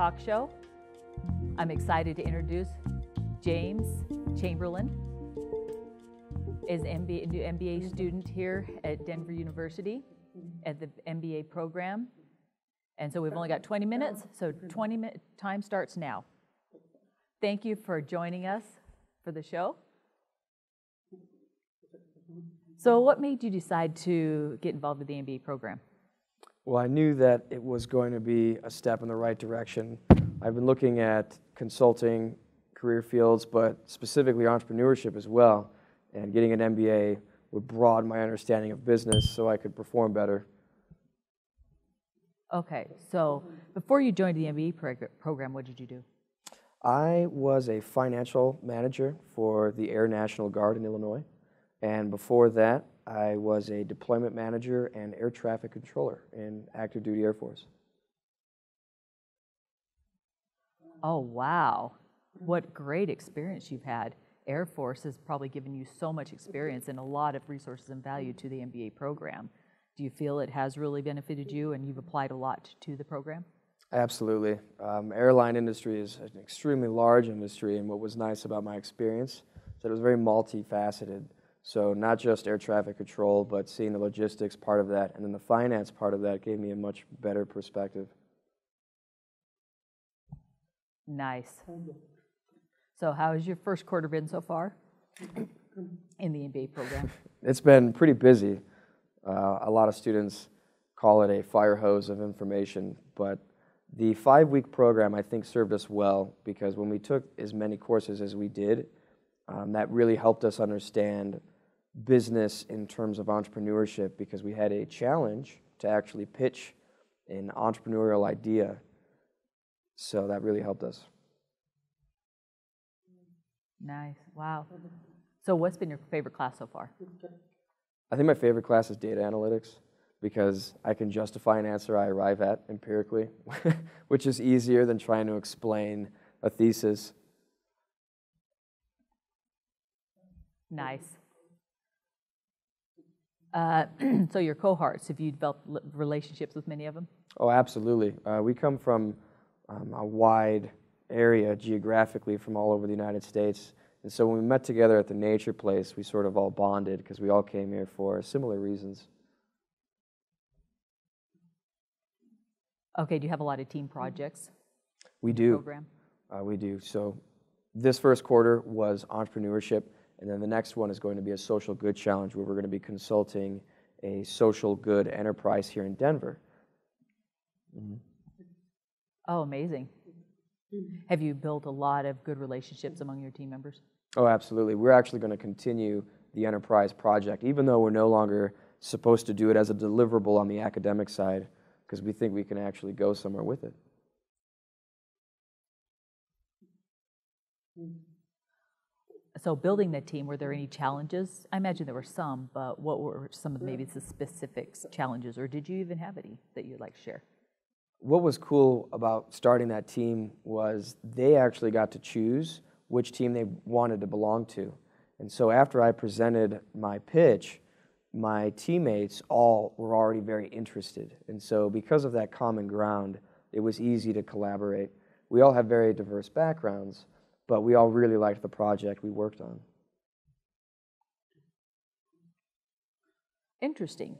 Talk Show. I'm excited to introduce James Chamberlain. Is MBA, new MBA student here at Denver University at the MBA program. And so we've only got 20 minutes, so 20 minute time starts now. Thank you for joining us for the show. So, what made you decide to get involved with the MBA program? Well, I knew that it was going to be a step in the right direction. I've been looking at consulting, career fields, but specifically entrepreneurship as well. And getting an MBA would broaden my understanding of business so I could perform better. Okay, so before you joined the MBA prog- program, what did you do? I was a financial manager for the Air National Guard in Illinois. And before that, I was a deployment manager and air traffic controller in active duty Air Force. Oh, wow. What great experience you've had. Air Force has probably given you so much experience and a lot of resources and value to the MBA program. Do you feel it has really benefited you and you've applied a lot to the program? Absolutely. Um, airline industry is an extremely large industry, and what was nice about my experience is that it was very multifaceted. So not just air traffic control, but seeing the logistics part of that, and then the finance part of that gave me a much better perspective. Nice. So, how has your first quarter been so far in the MBA program? It's been pretty busy. Uh, a lot of students call it a fire hose of information, but the five week program I think served us well because when we took as many courses as we did, um, that really helped us understand business in terms of entrepreneurship because we had a challenge to actually pitch an entrepreneurial idea. So that really helped us. Nice. Wow. So, what's been your favorite class so far? I think my favorite class is data analytics because I can justify an answer I arrive at empirically, which is easier than trying to explain a thesis. Nice. Uh, so your cohorts, have you developed relationships with many of them? Oh, absolutely. Uh, we come from um, a wide area geographically from all over the United States. And so when we met together at the Nature Place, we sort of all bonded because we all came here for similar reasons. Okay, do you have a lot of team projects? We do. Program? Uh, we do. So this first quarter was entrepreneurship, and then the next one is going to be a social good challenge where we're going to be consulting a social good enterprise here in Denver. Mm-hmm. Oh, amazing. Have you built a lot of good relationships among your team members? Oh, absolutely. We're actually going to continue the enterprise project, even though we're no longer supposed to do it as a deliverable on the academic side, because we think we can actually go somewhere with it. So, building the team, were there any challenges? I imagine there were some, but what were some of maybe the specific challenges, or did you even have any that you'd like to share? what was cool about starting that team was they actually got to choose which team they wanted to belong to. And so after I presented my pitch, my teammates all were already very interested. And so because of that common ground, it was easy to collaborate. We all have very diverse backgrounds, but we all really liked the project we worked on. Interesting.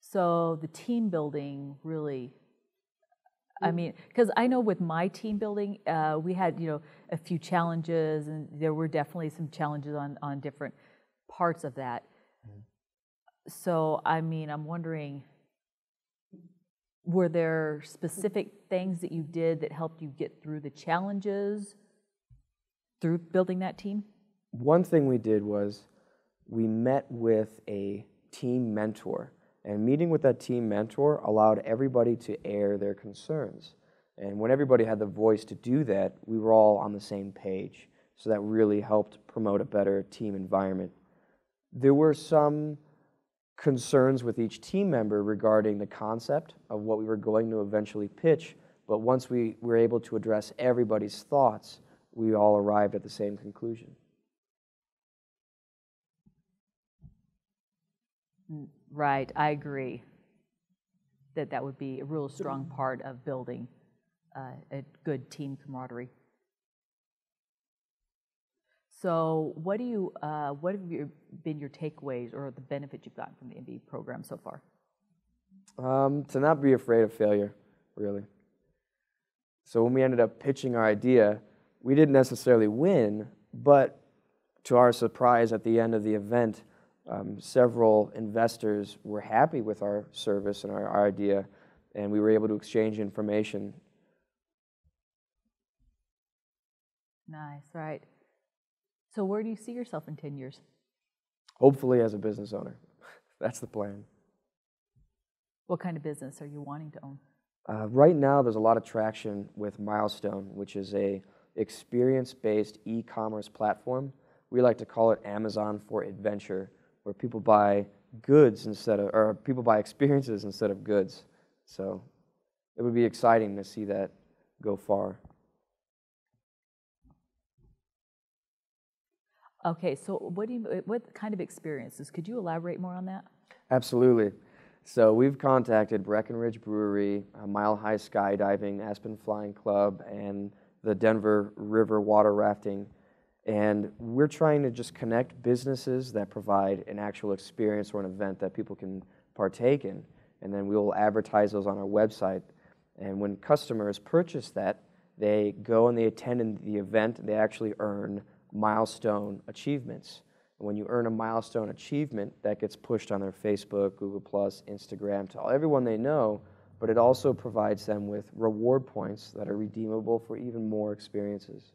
So the team building really I mean, because I know with my team building, uh, we had you know a few challenges, and there were definitely some challenges on on different parts of that. Mm-hmm. So I mean, I'm wondering, were there specific things that you did that helped you get through the challenges through building that team? One thing we did was we met with a team mentor and meeting with that team mentor allowed everybody to air their concerns. And when everybody had the voice to do that, we were all on the same page. So that really helped promote a better team environment. There were some concerns with each team member regarding the concept of what we were going to eventually pitch, but once we were able to address everybody's thoughts, we all arrived at the same conclusion. Right, I agree. that that would be a real strong part of building uh, a good team camaraderie. So, what do you, uh, what have you been your takeaways or the benefits you've gotten from the MBA program so far? Um, to not be afraid of failure, really. So when we ended up pitching our idea, we didn't necessarily win, but to our surprise, at the end of the event, um, several investors were happy with our service and our, our idea, and we were able to exchange information. Nice, right. So, where do you see yourself in 10 years? Hopefully, as a business owner. That's the plan. What kind of business are you wanting to own? Uh, right now, there's a lot of traction with Milestone, which is a experience-based e-commerce platform. We like to call it Amazon for adventure, where people buy goods instead of, or people buy experiences instead of goods. So it would be exciting to see that go far. Okay, so what do you, what kind of experiences? Could you elaborate more on that? Absolutely. So we've contacted Breckenridge Brewery, uh, Mile High Skydiving, Aspen Flying Club, and the Denver River Water Rafting. And we're trying to just connect businesses that provide an actual experience or an event that people can partake in. And then we will advertise those on our website. And when customers purchase that, they go and they attend the event, they actually earn milestone achievements. When you earn a milestone achievement, that gets pushed on their Facebook, Google, Plus, Instagram to everyone they know, but it also provides them with reward points that are redeemable for even more experiences.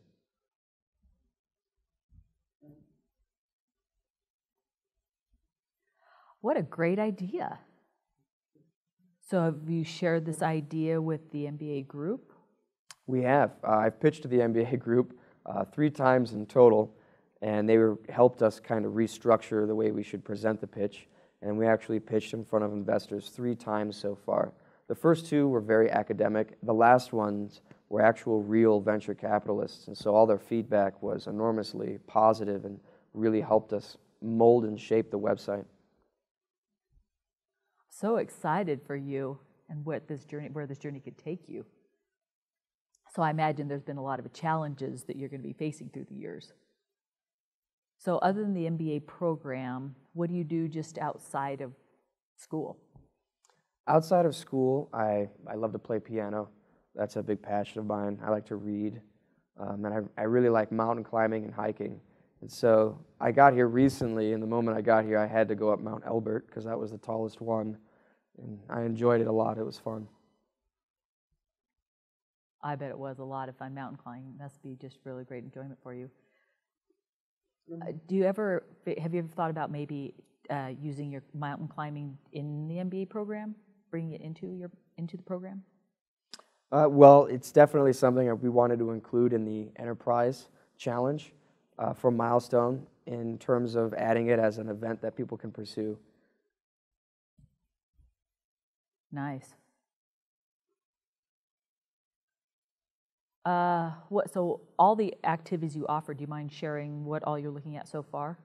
What a great idea. So, have you shared this idea with the MBA group? We have. Uh, I've pitched to the MBA group uh, three times in total and they were, helped us kind of restructure the way we should present the pitch. And we actually pitched in front of investors three times so far. The first two were very academic. The last ones were actual real venture capitalists. And so all their feedback was enormously positive and really helped us mold and shape the website. So excited for you and what this journey, where this journey could take you. So I imagine there's been a lot of challenges that you're going to be facing through the years. So, other than the MBA program, what do you do just outside of school? Outside of school, I, I love to play piano. That's a big passion of mine. I like to read. Um, and I, I really like mountain climbing and hiking. And so I got here recently, and the moment I got here, I had to go up Mount Elbert because that was the tallest one. And I enjoyed it a lot. It was fun. I bet it was a lot of fun. Mountain climbing must be just really great enjoyment for you. Uh, do you ever have you ever thought about maybe uh, using your mountain climbing in the MBA program, bringing it into your into the program? Uh, well, it's definitely something that we wanted to include in the enterprise challenge uh, for Milestone in terms of adding it as an event that people can pursue. Nice. Uh, what, so all the activities you offer, do you mind sharing what all you're looking at so far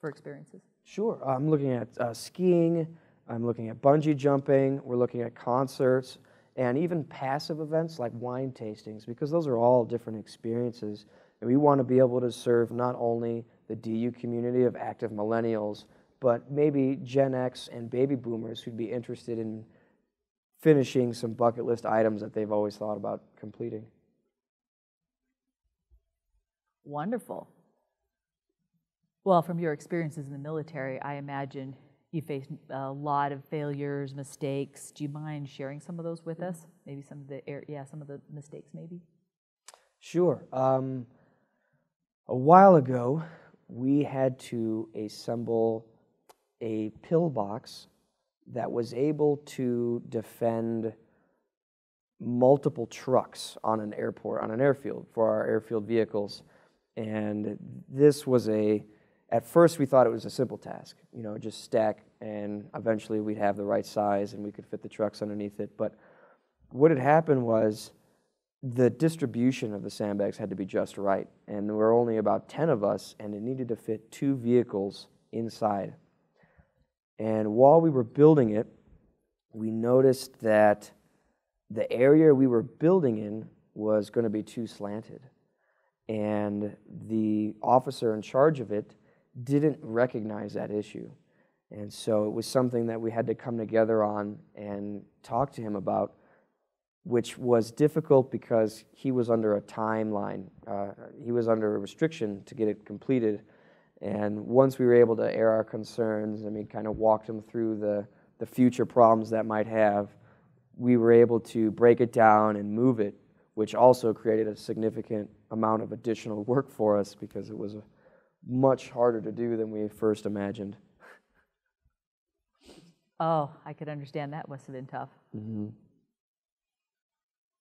for experiences? Sure. I'm looking at uh, skiing. I'm looking at bungee jumping. We're looking at concerts and even passive events like wine tastings because those are all different experiences. And we want to be able to serve not only the DU community of active millennials, but maybe Gen X and baby boomers who'd be interested in finishing some bucket list items that they've always thought about completing. Wonderful. Well, from your experiences in the military, I imagine you faced a lot of failures, mistakes. Do you mind sharing some of those with us? Maybe some of the yeah, some of the mistakes, maybe. Sure. Um, a while ago, we had to assemble a pillbox that was able to defend multiple trucks on an airport, on an airfield for our airfield vehicles. And this was a, at first we thought it was a simple task, you know, just stack and eventually we'd have the right size and we could fit the trucks underneath it. But what had happened was the distribution of the sandbags had to be just right. And there were only about 10 of us and it needed to fit two vehicles inside. And while we were building it, we noticed that the area we were building in was going to be too slanted. And the officer in charge of it didn't recognize that issue. And so it was something that we had to come together on and talk to him about, which was difficult because he was under a timeline. Uh, he was under a restriction to get it completed. And once we were able to air our concerns I mean, kind of walked him through the, the future problems that might have, we were able to break it down and move it, which also created a significant amount of additional work for us because it was much harder to do than we first imagined. Oh, I could understand that must have been tough. Mm-hmm.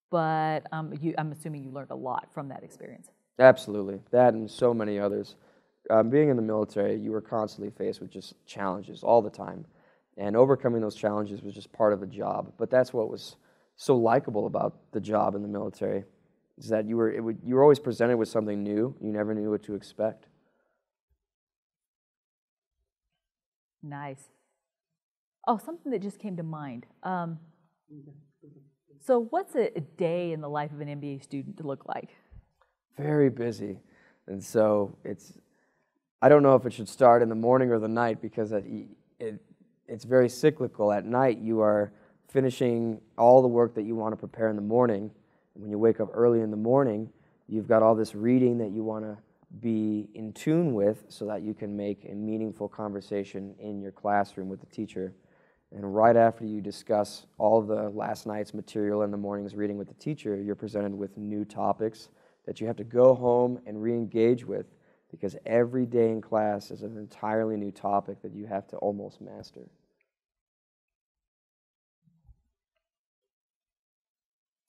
But um, you, I'm assuming you learned a lot from that experience. Absolutely. That and so many others. Um, being in the military, you were constantly faced with just challenges all the time. And overcoming those challenges was just part of the job. But that's what was so likable about the job in the military is that you were, would, you were always presented with something new. You never knew what to expect. Nice. Oh, something that just came to mind. Um, so, what's a, a day in the life of an MBA student to look like? Very busy. And so it's, I don't know if it should start in the morning or the night because it, it, it's very cyclical. At night, you are finishing all the work that you want to prepare in the morning. When you wake up early in the morning, you've got all this reading that you want to be in tune with so that you can make a meaningful conversation in your classroom with the teacher. And right after you discuss all the last night's material and the morning's reading with the teacher, you're presented with new topics that you have to go home and re engage with because every day in class is an entirely new topic that you have to almost master.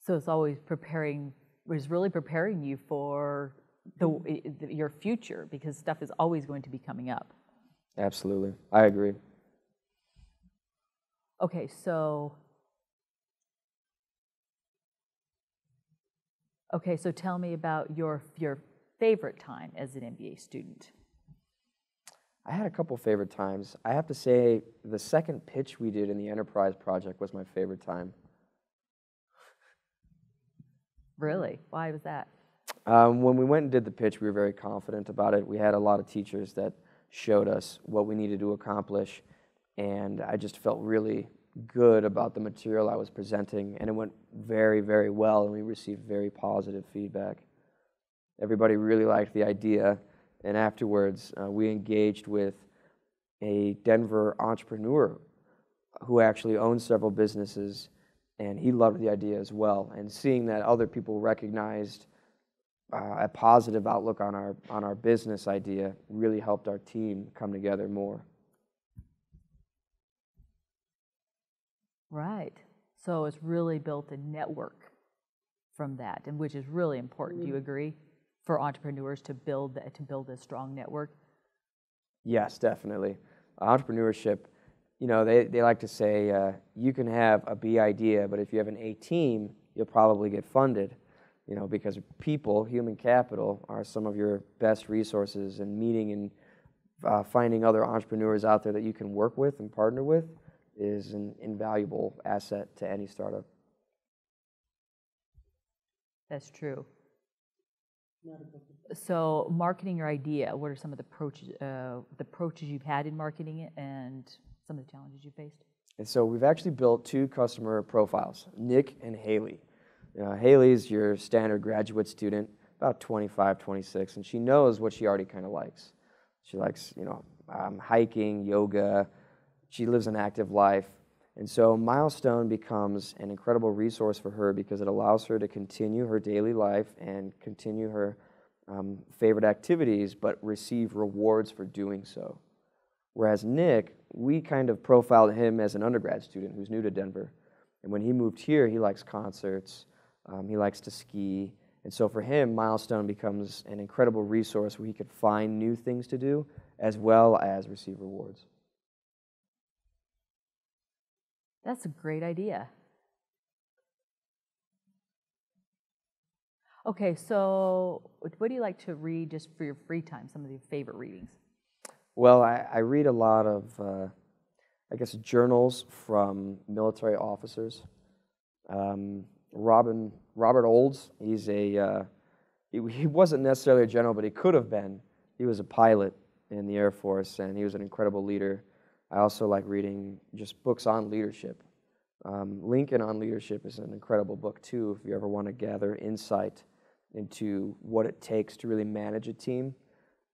So it's always preparing, was really preparing you for Mm-hmm. the, your future because stuff is always going to be coming up. Absolutely. I agree. Okay, so Okay, so tell me about your your favorite time as an MBA student. I had a couple favorite times. I have to say the second pitch we did in the enterprise project was my favorite time. Really? Why was that? Um, when we went and did the pitch, we were very confident about it. We had a lot of teachers that showed us what we needed to accomplish, and I just felt really good about the material I was presenting, and it went very, very well, and we received very positive feedback. Everybody really liked the idea, and afterwards, uh, we engaged with a Denver entrepreneur who actually owns several businesses, and he loved the idea as well. And seeing that other people recognized uh, a positive outlook on our on our business idea really helped our team come together more. Right. So it's really built a network from that, and which is really important. Do you mm-hmm. agree? For entrepreneurs to build to build a strong network. Yes, definitely. Entrepreneurship, you know, they, they like to say uh, you can have a B idea, but if you have an A team, you'll probably get funded. You know, because people, human capital, are some of your best resources, and meeting and uh, finding other entrepreneurs out there that you can work with and partner with is an invaluable asset to any startup. That's true. So, marketing your idea. What are some of the approaches, uh, the approaches you've had in marketing it, and some of the challenges you faced? And so, we've actually built two customer profiles: Nick and Haley. Uh, Haley's your standard graduate student, about 25, 26, and she knows what she already kind of likes. She likes, you know, um, hiking, yoga, she lives an active life. And so Milestone becomes an incredible resource for her because it allows her to continue her daily life and continue her um, favorite activities, but receive rewards for doing so. Whereas Nick, we kind of profiled him as an undergrad student who's new to Denver. And when he moved here, he likes concerts, um, he likes to ski. And so for him, Milestone becomes an incredible resource where he could find new things to do as well as receive rewards. That's a great idea. Okay, so what do you like to read just for your free time? Some of your favorite readings? Well, I, I read a lot of. Uh, I guess, journals from military officers. Um, Robin, Robert Olds, he's a, uh, he, he wasn't necessarily a general, but he could have been. He was a pilot in the Air Force, and he was an incredible leader. I also like reading just books on leadership. Um, Lincoln on Leadership is an incredible book, too, if you ever want to gather insight into what it takes to really manage a team,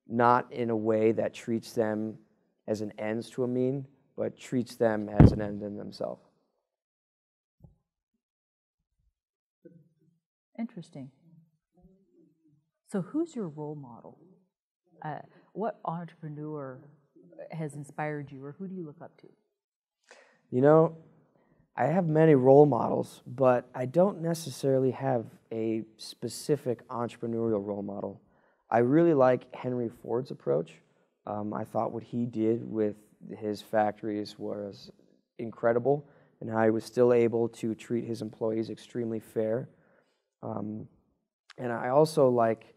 not in a way that treats them as an ends to a mean, but treats them as an end in themselves. Interesting. So, who's your role model? Uh, what entrepreneur has inspired you, or who do you look up to? You know, I have many role models, but I don't necessarily have a specific entrepreneurial role model. I really like Henry Ford's approach. Um, I thought what he did with his factories was incredible and how he was still able to treat his employees extremely fair. Um, and I also like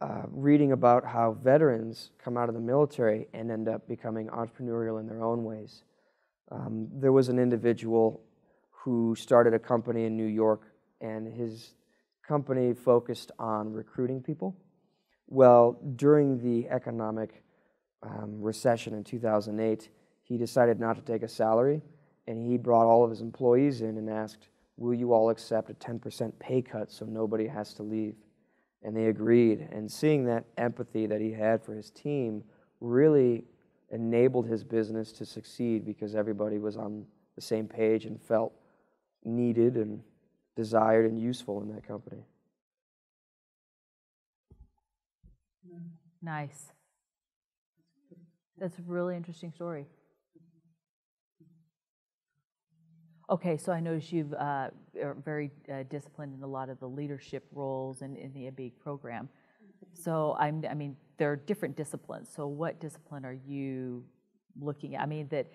uh, reading about how veterans come out of the military and end up becoming entrepreneurial in their own ways. Um, there was an individual who started a company in New York, and his company focused on recruiting people. Well, during the economic um, recession in 2008, he decided not to take a salary, and he brought all of his employees in and asked, Will you all accept a 10% pay cut so nobody has to leave? and they agreed. And seeing that empathy that he had for his team really enabled his business to succeed because everybody was on the same page and felt needed and desired and useful in that company. Nice. That's a really interesting story. Okay, so I notice you've uh, are very uh, disciplined in a lot of the leadership roles in, in the MBA program. So I'm, I mean, there are different disciplines. So what discipline are you looking at? I mean, that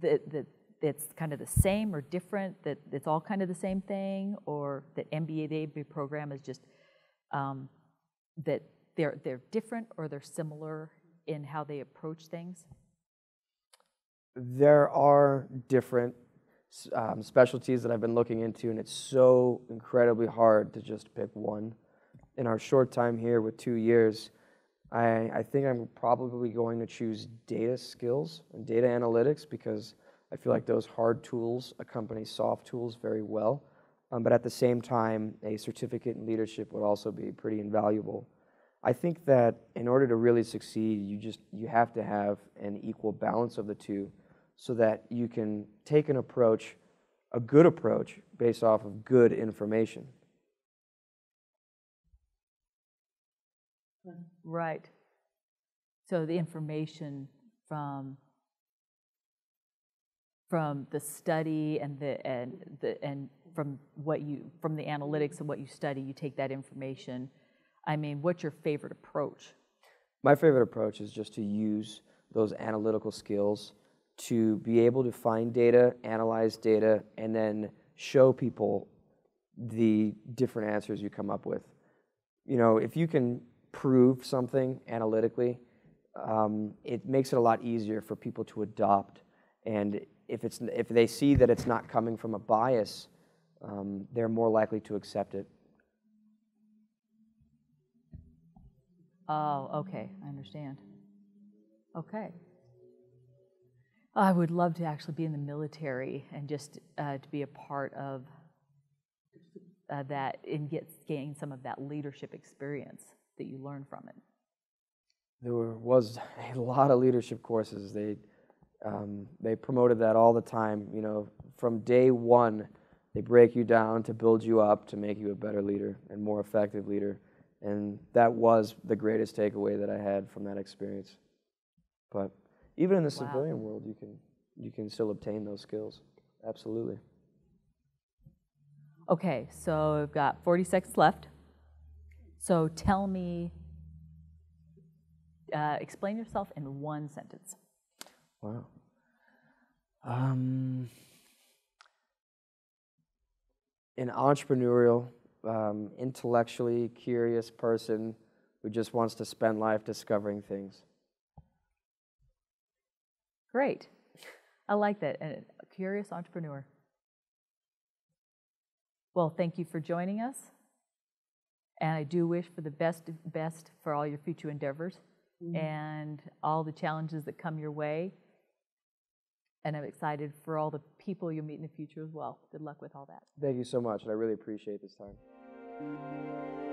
that that it's kind of the same or different. That it's all kind of the same thing, or that MBA the MBA program is just um, that they're they're different or they're similar in how they approach things. There are different um, specialties that I've been looking into, and it's so incredibly hard to just pick one. In our short time here with two years, I, I think I'm probably going to choose data skills and data analytics because I feel like those hard tools accompany soft tools very well. Um, but at the same time, a certificate in leadership would also be pretty invaluable. I think that in order to really succeed, you just you have to have an equal balance of the two so that you can take an approach, a good approach, based off of good information. Right. So the information from from the study and the and the and from what you from the analytics and what you study, you take that information. I mean, what's your favorite approach? My favorite approach is just to use those analytical skills to be able to find data, analyze data, and then show people the different answers you come up with. You know, if you can prove something analytically, um, it makes it a lot easier for people to adopt. And if, it's, if they see that it's not coming from a bias, um, they're more likely to accept it. Oh, okay, I understand. Okay. I would love to actually be in the military and just uh, to be a part of uh, that and get gain some of that leadership experience that you learn from it. There was a lot of leadership courses. They um, they promoted that all the time. You know, from day one, they break you down to build you up to make you a better leader and more effective leader. And that was the greatest takeaway that I had from that experience. But even in the wow. civilian world, you can you can still obtain those skills. Absolutely. Okay, so we've got 40 seconds left. So tell me, uh, explain yourself in one sentence. Wow. Um, an entrepreneurial, um, intellectually curious person who just wants to spend life discovering things. Great. I like that. And a curious entrepreneur. Well, thank you for joining us. And I do wish for the best best for all your future endeavors mm-hmm. and all the challenges that come your way. And I'm excited for all the people you'll meet in the future as well. Good luck with all that. Thank you so much, and I really appreciate this time.